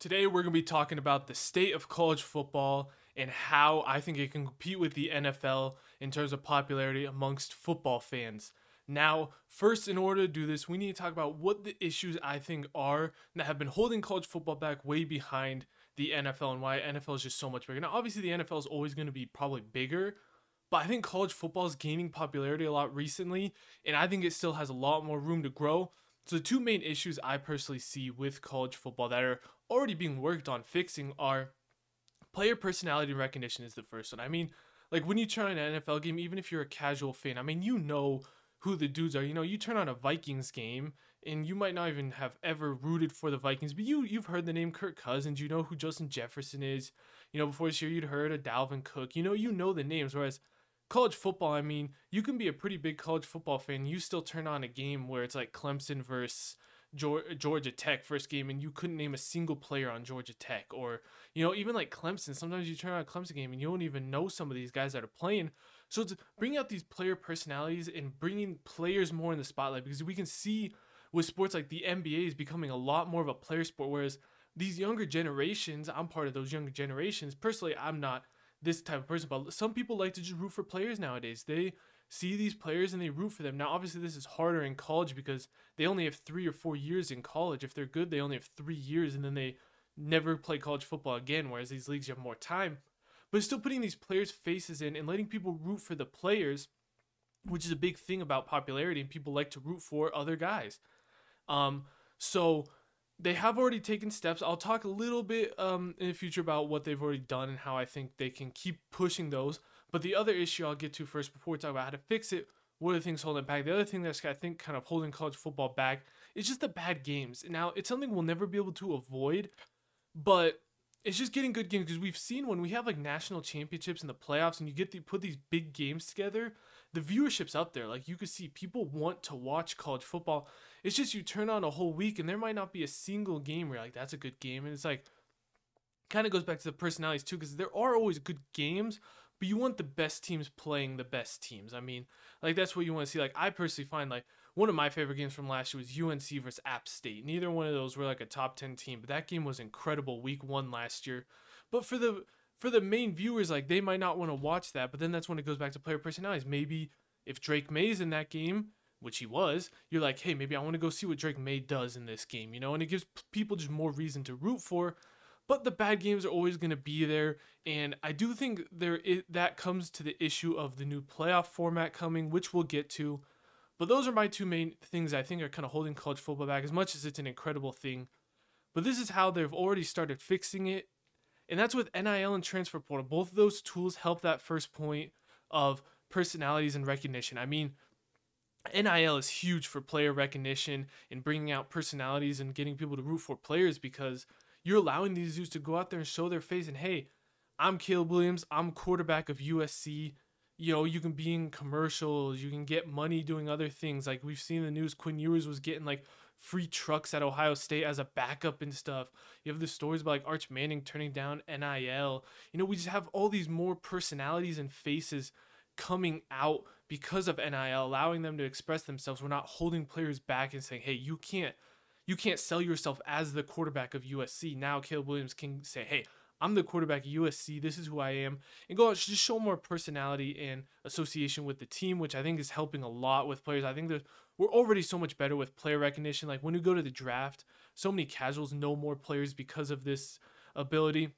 Today, we're going to be talking about the state of college football and how I think it can compete with the NFL in terms of popularity amongst football fans. Now, first, in order to do this, we need to talk about what the issues I think are that have been holding college football back way behind the NFL and why NFL is just so much bigger. Now, obviously, the NFL is always going to be probably bigger, but I think college football is gaining popularity a lot recently, and I think it still has a lot more room to grow. So, the two main issues I personally see with college football that are already being worked on fixing are player personality recognition, is the first one. I mean, like when you turn on an NFL game, even if you're a casual fan, I mean, you know who the dudes are. You know, you turn on a Vikings game and you might not even have ever rooted for the Vikings, but you you've heard the name Kirk Cousins, you know who Justin Jefferson is. You know, before this year you'd heard of Dalvin Cook. You know, you know the names. Whereas college football, I mean, you can be a pretty big college football fan. You still turn on a game where it's like Clemson versus Georgia Tech first game, and you couldn't name a single player on Georgia Tech, or you know even like Clemson. Sometimes you turn on a Clemson game and you don't even know some of these guys that are playing. So it's bringing out these player personalities and bringing players more in the spotlight, because we can see with sports like the NBA is becoming a lot more of a player sport, whereas these younger generations, I'm part of those younger generations. Personally, I'm not this type of person, but some people like to just root for players nowadays. They see these players and they root for them. Now, obviously, this is harder in college because they only have three or four years in college. If they're good, they only have three years and then they never play college football again, whereas these leagues you have more time. But still putting these players' faces in and letting people root for the players, which is a big thing about popularity, and people like to root for other guys. Um, so they have already taken steps. I'll talk a little bit um, in the future about what they've already done and how I think they can keep pushing those. But the other issue I'll get to first before we talk about how to fix it, what are the things holding back? The other thing that's I think kind of holding college football back is just the bad games. Now it's something we'll never be able to avoid, but it's just getting good games because we've seen when we have like national championships in the playoffs and you get to put these big games together, the viewership's up there. Like you can see people want to watch college football. It's just you turn on a whole week and there might not be a single game where like that's a good game. And it's like kind of goes back to the personalities too, because there are always good games, but you want the best teams playing the best teams. I mean, like that's what you want to see. Like I personally find like one of my favorite games from last year was UNC versus App State. Neither one of those were like a top 10 team, but that game was incredible week 1 last year. But for the for the main viewers like they might not want to watch that, but then that's when it goes back to player personalities. Maybe if Drake Maye's in that game, which he was, you're like, "Hey, maybe I want to go see what Drake Maye does in this game," you know? And it gives people just more reason to root for but the bad games are always going to be there and i do think there is, that comes to the issue of the new playoff format coming which we'll get to but those are my two main things i think are kind of holding college football back as much as it's an incredible thing but this is how they've already started fixing it and that's with nil and transfer portal. Both of those tools help that first point of personalities and recognition. I mean NIL is huge for player recognition and bringing out personalities and getting people to root for players because you're allowing these dudes to go out there and show their face and hey, I'm Caleb Williams, I'm quarterback of USC. You know, you can be in commercials, you can get money doing other things. Like we've seen the news, Quinn Ewers was getting like free trucks at Ohio State as a backup and stuff. You have the stories about like Arch Manning turning down NIL. You know, we just have all these more personalities and faces coming out because of NIL, allowing them to express themselves. We're not holding players back and saying, hey, you can't you can't sell yourself as the quarterback of USC. Now Caleb Williams can say, hey, I'm the quarterback of USC. This is who I am. And go out, just show more personality and association with the team, which I think is helping a lot with players. I think that we're already so much better with player recognition. Like when you go to the draft, so many casuals know more players because of this ability.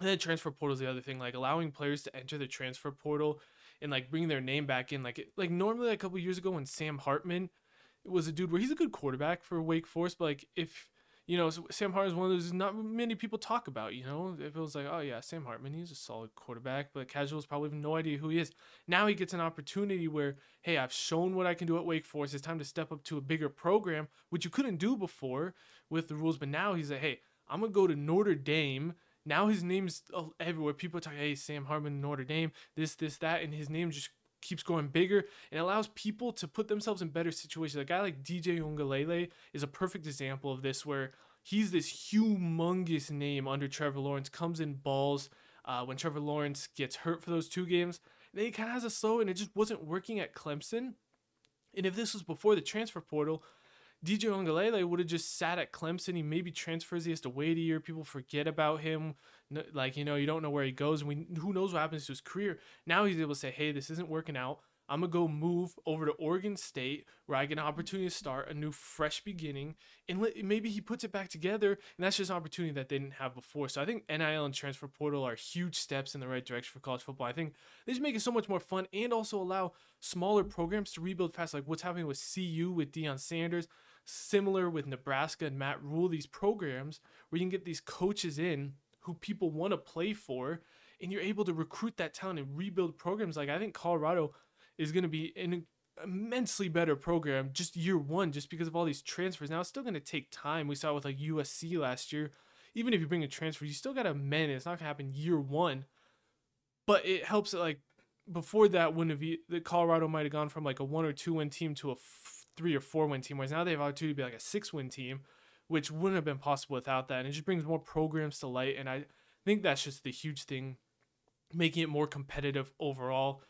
And then transfer portal is the other thing, like allowing players to enter the transfer portal and like bring their name back in. Like like normally a couple years ago when Sam Hartman was a dude where he's a good quarterback for Wake Forest, but like if you know Sam Hartman is one of those not many people talk about. You know, if it was like, oh yeah, Sam Hartman, he's a solid quarterback, but casuals probably have no idea who he is. Now he gets an opportunity where, hey, I've shown what I can do at Wake Forest. It's time to step up to a bigger program, which you couldn't do before with the rules. But now he's like, hey, I'm gonna go to Notre Dame. Now his name's uh, everywhere. People talk, hey, Sam Hartman, Notre Dame, this, this, that, and his name just keeps growing bigger and allows people to put themselves in better situations. A guy like DJ Uiagalelei is a perfect example of this, where he's this humongous name under Trevor Lawrence, comes in balls uh, when Trevor Lawrence gets hurt for those two games. And then he kind of has a slow, and it just wasn't working at Clemson. And if this was before the transfer portal, DJ Uiagalelei would have just sat at Clemson. He maybe transfers. He has to wait a year. People forget about him. Like you know, you don't know where he goes. And we who knows what happens to his career. Now he's able to say, "Hey, this isn't working out. I'm gonna go move over to Oregon State where I get an opportunity to start a new fresh beginning, and let, maybe he puts it back together, and that's just an opportunity that they didn't have before. So I think NIL and transfer portal are huge steps in the right direction for college football. I think they just make it so much more fun and also allow smaller programs to rebuild fast, like what's happening with CU with Deion Sanders, similar with Nebraska and Matt Rhule These programs where you can get these coaches in who people want to play for, and you're able to recruit that talent and rebuild programs. Like I think Colorado is going to be an immensely better program just year one, just because of all these transfers. Now it's still going to take time. We saw it with like USC last year. Even if you bring a transfer, you still got to mend. It's not going to happen year one, but it helps. That, like before that, wouldn't have the Colorado might have gone from like a one or two win team to a f- three or four win team. Whereas now they have opportunity to be like a six win team, which wouldn't have been possible without that. And it just brings more programs to light. And I think that's just the huge thing, making it more competitive overall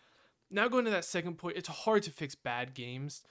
now going to that second point, it's hard to fix bad games,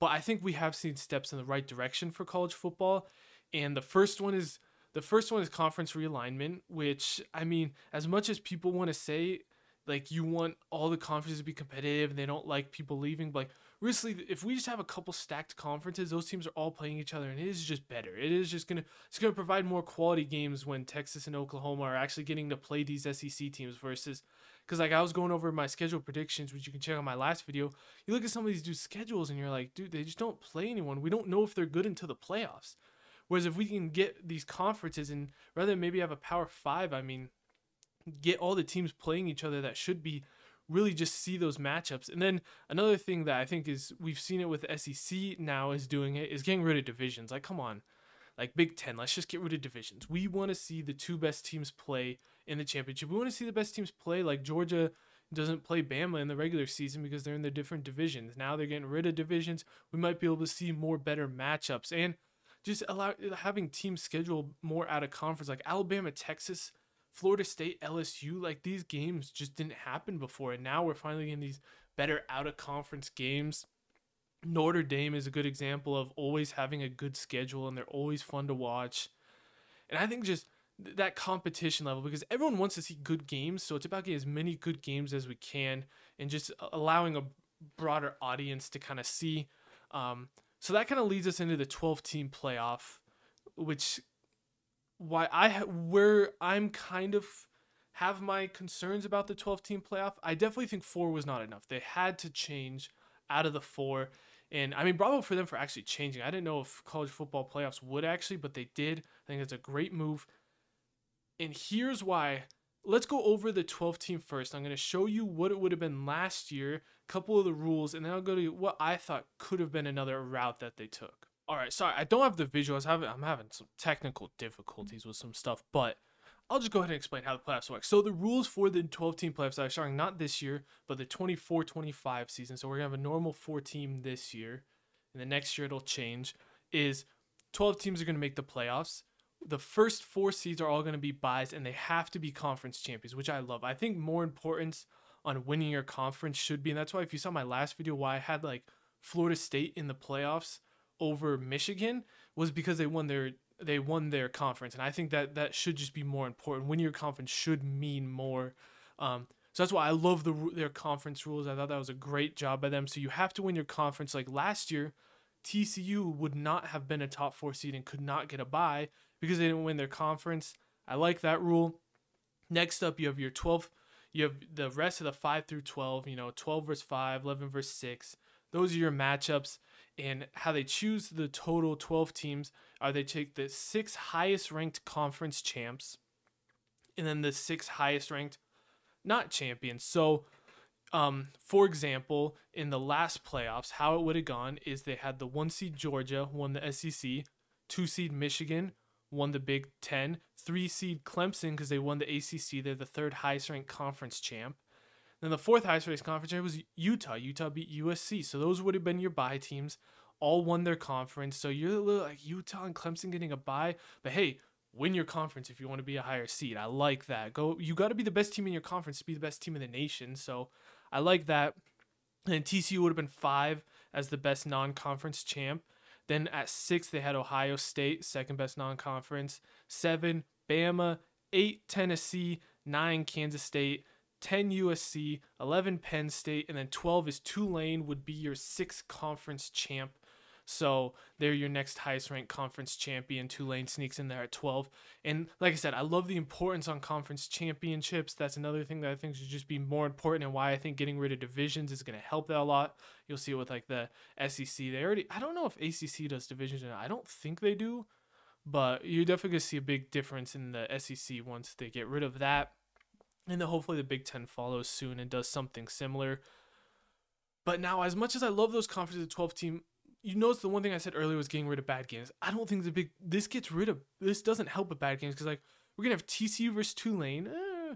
but I think we have seen steps in the right direction for college football. And the first one is the first one is conference realignment, which I mean, as much as people want to say like you want all the conferences to be competitive and they don't like people leaving, but like really if we just have a couple stacked conferences, those teams are all playing each other and it is just better. It is just gonna it's gonna provide more quality games when Texas and Oklahoma are actually getting to play these SEC teams versus because like I was going over my schedule predictions, which you can check on my last video. You look at some of these dudes' schedules, and you're like, dude, they just don't play anyone. We don't know if they're good until the playoffs. Whereas if we can get these conferences and rather than maybe have a Power Five, I mean, get all the teams playing each other that should be really just see those matchups. And then another thing that I think is we've seen it with SEC now is doing it is getting rid of divisions. Like, come on, like Big Ten, let's just get rid of divisions. We want to see the two best teams play in the championship. We want to see the best teams play. Like Georgia doesn't play Bama in the regular season because they're in the different divisions. Now they're getting rid of divisions. We might be able to see more better matchups and just allow having teams schedule more out of conference like Alabama, Texas, Florida State, LSU. Like these games just didn't happen before, and now we're finally getting these better out of conference games. Notre Dame is a good example of always having a good schedule and they're always fun to watch. And I think just that competition level because everyone wants to see good games. So it's about getting as many good games as we can and just allowing a broader audience to kind of see. Um, so that kind of leads us into the 12 team playoff, which why I where I'm kind of have my concerns about the 12 team playoff. I definitely think four was not enough. They had to change out of the four. And I mean, bravo for them for actually changing. I didn't know if college football playoffs would actually, but they did. I think it's a great move. And here's why. Let's go over the 12 team first. I'm going to show you what it would have been last year, a couple of the rules, and then I'll go to what I thought could have been another route that they took. All right, sorry, I don't have the visuals. I'm having some technical difficulties with some stuff, but I'll just go ahead and explain how the playoffs work. So the rules for the 12 team playoffs are starting not this year, but the 24-25 season. So we're gonna have a normal four team this year, and the next year it'll change. Is 12 teams are gonna make the playoffs the first four seeds are all going to be buys and they have to be conference champions, which I love. I think more importance on winning your conference should be, and that's why if you saw my last video why I had like Florida State in the playoffs over Michigan was because they won their they won their conference, and I think that that should just be more important. Winning your conference should mean more. Um, so that's why I love the their conference rules. I thought that was a great job by them. So you have to win your conference. Like last year, TCU would not have been a top four seed and could not get a bye because they didn't win their conference. I like that rule. Next up, you have your 12, you have the rest of the 5 through 12, you know, 12 versus 5, 11 versus 6. Those are your matchups. And how they choose the total 12 teams are they take the six highest ranked conference champs and then the six highest ranked not champions. So, um, for example, in the last playoffs, how it would have gone is they had the one seed Georgia won the SEC, two seed Michigan won the Big Ten, three seed Clemson because they won the ACC. They're the third highest ranked conference champ. Then the fourth highest ranked conference was Utah. Utah beat USC. So those would have been your bye teams. All won their conference. So you're like Utah and Clemson getting a bye. But hey, win your conference if you want to be a higher seed. I like that. Go. You got to be the best team in your conference to be the best team in the nation. So I like that. And TCU would have been five as the best non-conference champ. Then at six, they had Ohio State, second best non conference. Seven, Bama. Eight, Tennessee. Nine, Kansas State. 10 USC, 11 Penn State, and then 12 is Tulane, would be your sixth conference champ. So they're your next highest ranked conference champion. Tulane sneaks in there at 12. And like I said, I love the importance on conference championships. That's another thing that I think should just be more important and why I think getting rid of divisions is going to help that a lot. You'll see it with like the SEC. They already, I don't know if ACC does divisions not. I don't think they do, but you're definitely going to see a big difference in the SEC once they get rid of that. And then hopefully the Big Ten follows soon and does something similar. But now, as much as I love those conferences, the 12 team, you notice the one thing I said earlier was getting rid of bad games. I don't think the big this gets rid of this doesn't help with bad games because like we're gonna have TCU versus Tulane. Eh,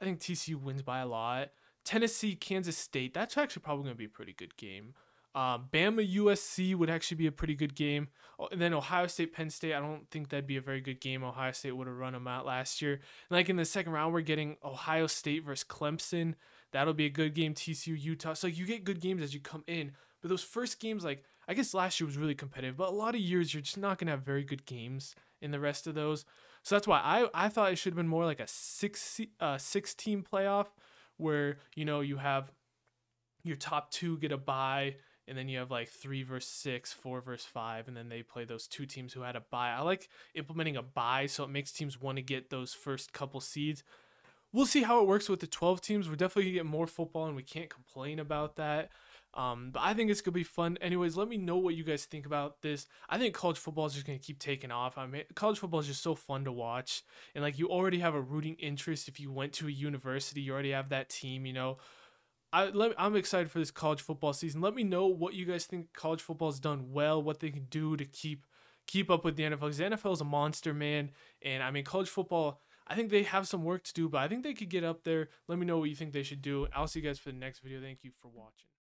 I think TCU wins by a lot. Tennessee, Kansas State. That's actually probably gonna be a pretty good game. Um, Bama USC would actually be a pretty good game. Oh, and then Ohio State Penn State, I don't think that'd be a very good game. Ohio State would have run them out last year. And like in the second round, we're getting Ohio State versus Clemson. That'll be a good game. TCU Utah. So you get good games as you come in. But those first games, like I guess last year was really competitive, but a lot of years you're just not gonna have very good games in the rest of those. So that's why I I thought it should have been more like a six uh six team playoff where you know you have your top two get a bye and then you have like three versus six, four versus five, and then they play those two teams who had a bye. I like implementing a bye so it makes teams want to get those first couple seeds. We'll see how it works with the 12 teams. We're definitely gonna get more football, and we can't complain about that. Um, but I think it's gonna be fun. Anyways, let me know what you guys think about this. I think college football is just gonna keep taking off. I mean, college football is just so fun to watch, and like you already have a rooting interest if you went to a university. You already have that team, you know. I I'm excited for this college football season. Let me know what you guys think college football has done well, what they can do to keep keep up with the NFL. Because the NFL is a monster, man. And I mean, college football. I think they have some work to do, but I think they could get up there. Let me know what you think they should do. I'll see you guys for the next video. Thank you for watching.